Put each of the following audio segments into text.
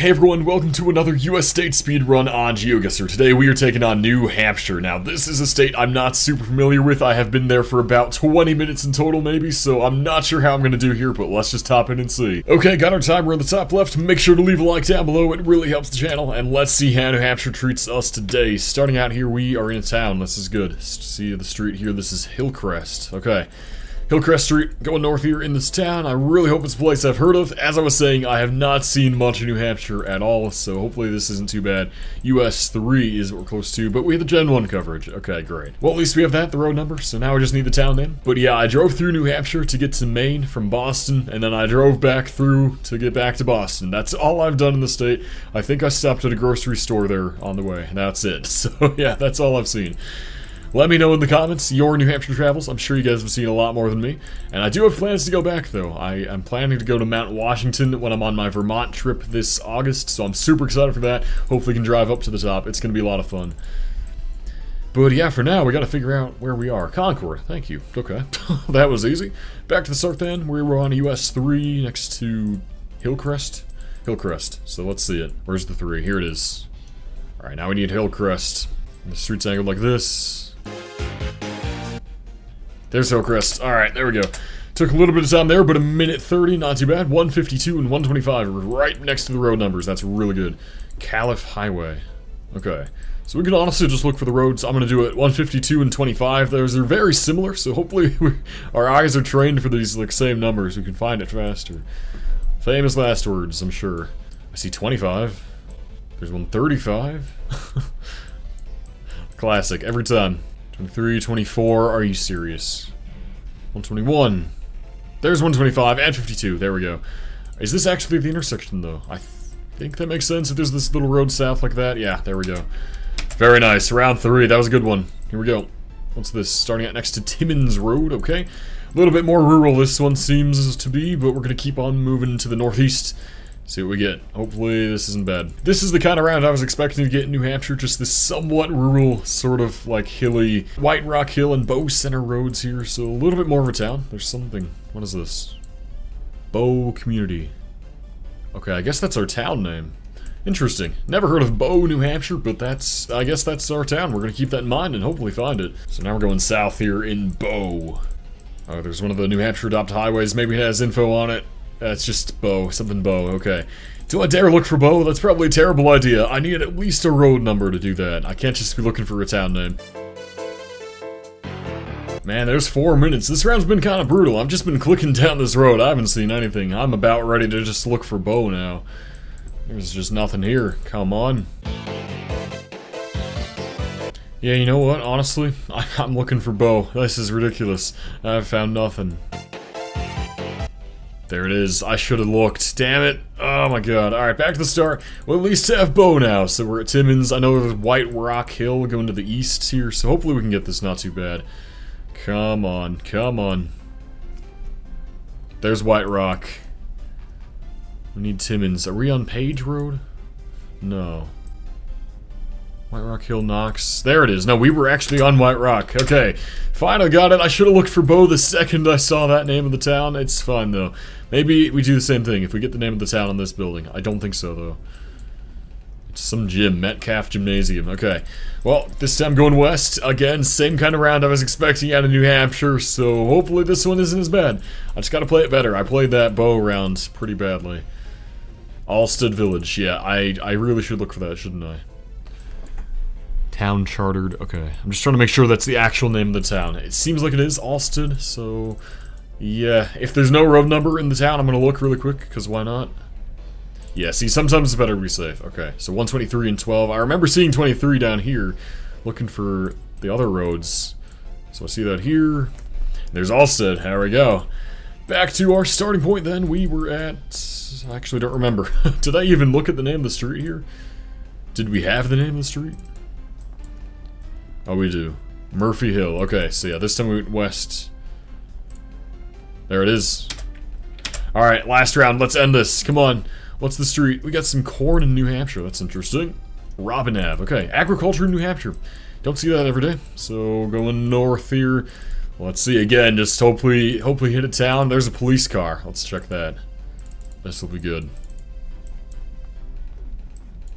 Hey everyone, welcome to another US state speedrun on GeoGuessr. Today we are taking on New Hampshire. Now this is a state I'm not super familiar with. I have been there for about 20 minutes in total maybe, so I'm not sure how I'm going to do here, but let's just hop in and see. Okay, got our timer on the top left. Make sure to leave a like down below, it really helps the channel. And let's see how New Hampshire treats us today. Starting out here, we are in a town. This is good. See the street here, this is Hillcrest. Okay. Hillcrest Street, going north here in this town. I really hope it's a place I've heard of. As I was saying, I have not seen much of New Hampshire at all, so hopefully this isn't too bad. US 3 is what we're close to, but we have the Gen 1 coverage. Okay, great. Well, at least we have that, the road number, so now we just need the town name. But yeah, I drove through New Hampshire to get to Maine from Boston, and then I drove back through to get back to Boston. That's all I've done in the state. I think I stopped at a grocery store there on the way, and that's it. So yeah, that's all I've seen. Let me know in the comments your New Hampshire travels. I'm sure you guys have seen a lot more than me. And I do have plans to go back, though. I am planning to go to Mount Washington when I'm on my Vermont trip this August, so I'm super excited for that. Hopefully can drive up to the top. It's going to be a lot of fun. But yeah, for now, we got to figure out where we are. Concord, thank you. Okay, that was easy. Back to the start then. We were on US 3 next to Hillcrest. Hillcrest, so let's see it. Where's the 3? Here it is. Alright, now we need Hillcrest. The street's angled like this. There's Hillcrest. Alright, there we go. Took a little bit of time there, but a minute 30, not too bad. 152 and 125 right next to the road numbers. That's really good. Calef Highway. Okay. So we can honestly just look for the roads. I'm going to do it 152 and 25. Those are very similar, so hopefully we, our eyes are trained for these like same numbers. We can find it faster. Famous last words, I'm sure. I see 25. There's 135. Classic, every time. 23, 24, are you serious? 121. There's 125 and 52, there we go. Is this actually the intersection though? I th think that makes sense if there's this little road south like that. Yeah, there we go. Very nice, round three, that was a good one. Here we go. What's this? Starting out next to Timmins Road, okay. A little bit more rural this one seems to be, but we're gonna keep on moving to the northeast. See what we get. Hopefully this isn't bad. This is the kind of round I was expecting to get in New Hampshire, just this somewhat rural, sort of like hilly, White Rock Hill and Bow Center roads here, so a little bit more of a town. There's something. What is this? Bow Community. Okay, I guess that's our town name. Interesting. Never heard of Bow, New Hampshire, but that's, I guess that's our town. We're gonna keep that in mind and hopefully find it. So now we're going south here in Bow. Oh, there's one of the New Hampshire adopted highways. Maybe it has info on it. That's just Bow, something Bow, okay. Do I dare look for Bow? That's probably a terrible idea. I need at least a road number to do that. I can't just be looking for a town name. Man, there's four minutes. This round's been kind of brutal. I've just been clicking down this road. I haven't seen anything. I'm about ready to just look for Bow now. There's just nothing here. Come on. Yeah, you know what? Honestly, I'm looking for Bow. This is ridiculous. I've found nothing. There it is. I should have looked. Damn it. Oh my god. Alright, back to the start. We'll at least have Bow now. So we're at Timmins. I know there's White Rock Hill going to the east here, so hopefully we can get this not too bad. Come on. Come on. There's White Rock. We need Timmins. Are we on Page Road? No. White Rock Hill Knox. There it is. No, we were actually on White Rock. Okay. I got it. I should have looked for Bow the second I saw that name of the town. It's fine, though. Maybe we do the same thing if we get the name of the town on this building. I don't think so, though. It's some gym. Metcalf Gymnasium. Okay. Well, this time going west. Again, same kind of round I was expecting out of New Hampshire, so hopefully this one isn't as bad. I just gotta play it better. I played that Bow round pretty badly. Alstead Village. Yeah, I, I really should look for that, shouldn't I? Town chartered. Okay, I'm just trying to make sure that's the actual name of the town. It seems like it is Alstead, so yeah. If there's no road number in the town, I'm gonna look really quick because why not? Yeah. See, sometimes it's better to be safe. Okay, so 123 and 12. I remember seeing 23 down here, looking for the other roads. So I see that here. There's Alstead. There we go. Back to our starting point. Then we were at. I actually don't remember. Did I even look at the name of the street here? Did we have the name of the street? Oh, we do. Murphy Hill. Okay, so yeah, this time we went west. There it is. Alright, last round. Let's end this. Come on. What's the street? We got some corn in New Hampshire. That's interesting. Robin Ave. Okay, agriculture in New Hampshire. Don't see that every day. So going north here. Let's see again. Just hopefully, hopefully hit a town. There's a police car. Let's check that. This will be good.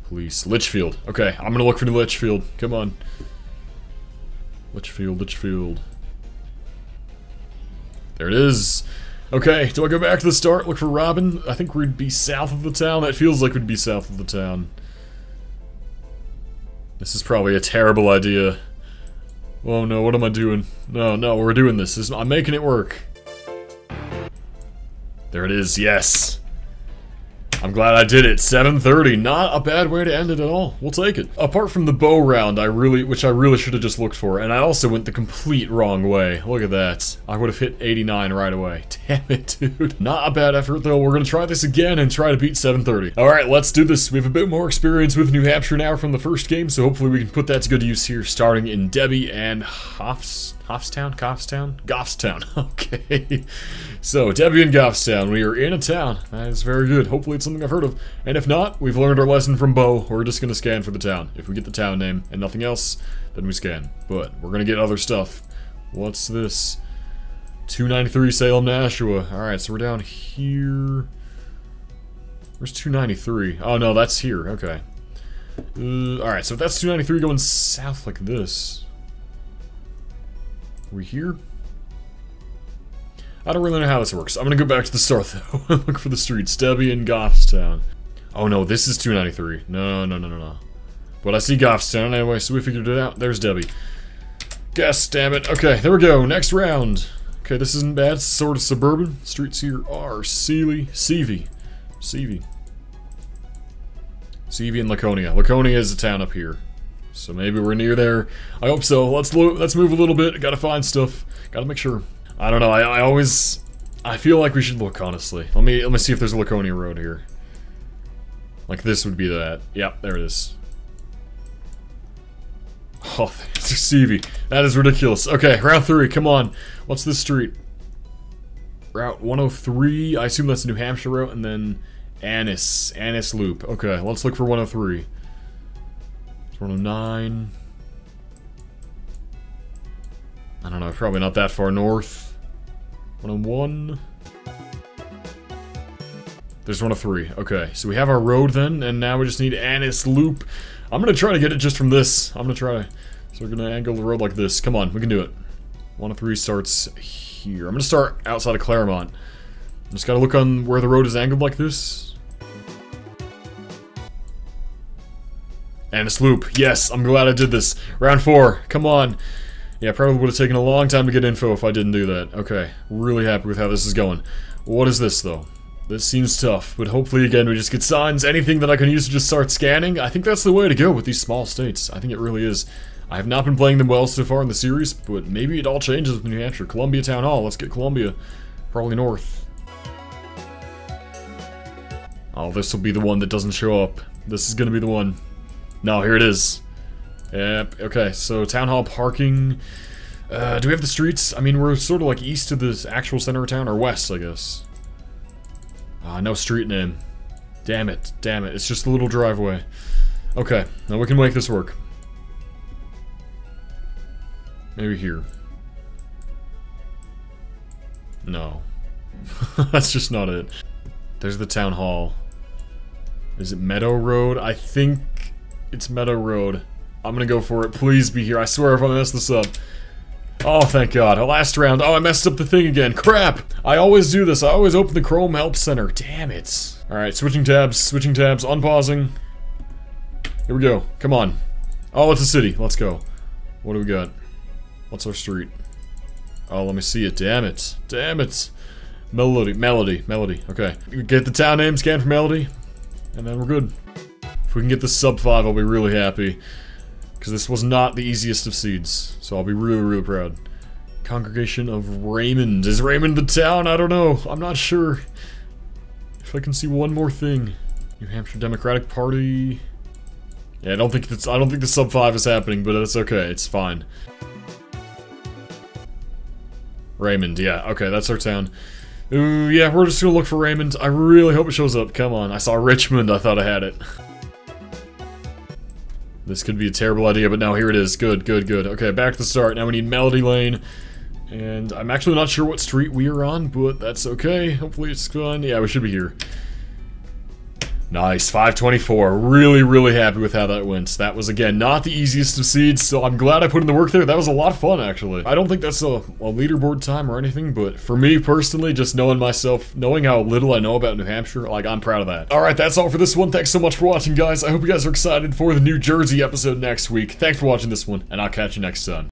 Police. Litchfield. Okay, I'm gonna look for the Litchfield. Come on. Litchfield, Litchfield. There it is. Okay, do I go back to the start, look for Robin? I think we'd be south of the town. That feels like we'd be south of the town. This is probably a terrible idea. Oh no, what am I doing? No, no, we're doing this. I'm making it work. There it is, yes. I'm glad I did it. 7.30, not a bad way to end it at all. We'll take it. Apart from the bow round, I really, which I really should have just looked for, and I also went the complete wrong way. Look at that. I would have hit 89 right away. Damn it, dude. Not a bad effort, though. We're gonna try this again and try to beat 7.30. Alright, let's do this. We have a bit more experience with New Hampshire now from the first game, so hopefully we can put that to good use here, starting in Debbie and Hoffs... Hoffstown? Goffstown? Goffstown. Okay. So, Debbie and Goffstown, we are in a town. That is very good. Hopefully it's something I've heard of. And if not, we've learned our lesson from Bow. We're just going to scan for the town. If we get the town name and nothing else, then we scan. But we're going to get other stuff. What's this? 293 Salem, Nashua. Alright, so we're down here. Where's 293? Oh, no, that's here. Okay. Uh, Alright, so if that's 293 going south like this, we here? I don't really know how this works. I'm gonna go back to the start though. Look for the streets. Debbie and Goffstown. Oh no, this is 293. No, no, no, no, no. But I see Goffstown anyway, so we figured it out. There's Debbie. Guess, damn it. Okay, there we go. Next round. Okay, this isn't bad. It's sort of suburban. Streets here are Sealy, Seavey. Seavey. Seavey and Laconia. Laconia is a town up here. So maybe we're near there. I hope so. Let's let's move a little bit. Gotta find stuff. Gotta make sure. I don't know. I, I always I feel like we should look honestly. Let me let me see if there's a Laconia road here. Like this would be that. Yep, there it is. Oh, it's a Seavey. That is ridiculous. Okay, Route 3, come on. What's this street? Route 103. I assume that's New Hampshire route, and then Annis. Annis Loop. Okay, let's look for 103. 109. I don't know, probably not that far north. 101. There's 103. Okay, so we have our road then, and now we just need Annis Loop. I'm gonna try to get it just from this. I'm gonna try. So we're gonna angle the road like this. Come on, we can do it. 103 starts here. I'm gonna start outside of Claremont. Just gotta look on where the road is angled like this. Annis Loop. Yes, I'm glad I did this. Round four. Come on. Yeah, probably would have taken a long time to get info if I didn't do that. Okay, really happy with how this is going. What is this, though? This seems tough, but hopefully, again, we just get signs. Anything that I can use to just start scanning. I think that's the way to go with these small states. I think it really is. I have not been playing them well so far in the series, but maybe it all changes with New Hampshire. Columbia Town Hall. Let's get Columbia. Probably north. Oh, this will be the one that doesn't show up. This is gonna be the one. No, here it is. Yep, okay, so Town Hall parking. Uh, do we have the streets? I mean, we're sort of like east of the actual center of town, or west, I guess. Ah, uh, no street name. Damn it, damn it, it's just a little driveway. Okay, now we can make this work. Maybe here. No. That's just not it. There's the town hall. Is it Meadow Road? I think it's Meadow Road. I'm gonna go for it. Please be here. I swear if I mess this up. Oh, thank God. Last round. Oh, I messed up the thing again. Crap! I always do this. I always open the Chrome Help Center. Damn it. Alright, switching tabs. Switching tabs. Unpausing. Here we go. Come on. Oh, it's a city. Let's go. What do we got? What's our street? Oh, let me see it. Damn it. Damn it. Melody. Melody. Melody. Okay. Get the town name, scan for Melody, and then we're good. If we can get the sub 5, I'll be really happy. Because this was not the easiest of seeds. So I'll be really, really proud. Congregation of Raymond. Is Raymond the town? I don't know. I'm not sure. If I can see one more thing. New Hampshire Democratic Party. Yeah, I don't think it's I don't think the sub 5 is happening, but it's okay. It's fine. Raymond, yeah. Okay, that's our town. Ooh, yeah, we're just gonna look for Raymond. I really hope it shows up. Come on. I saw Richmond. I thought I had it. This could be a terrible idea, but now here it is. Good, good, good. Okay, back to the start. Now we need Melody Lane. And I'm actually not sure what street we are on, but that's okay. Hopefully it's fun. Yeah, we should be here. Nice, 524. Really, really happy with how that went. That was, again, not the easiest of seeds, so I'm glad I put in the work there. That was a lot of fun, actually. I don't think that's a, a leaderboard time or anything, but for me personally, just knowing myself, knowing how little I know about New Hampshire, like, I'm proud of that. Alright, that's all for this one. Thanks so much for watching, guys. I hope you guys are excited for the New Jersey episode next week. Thanks for watching this one, and I'll catch you next time.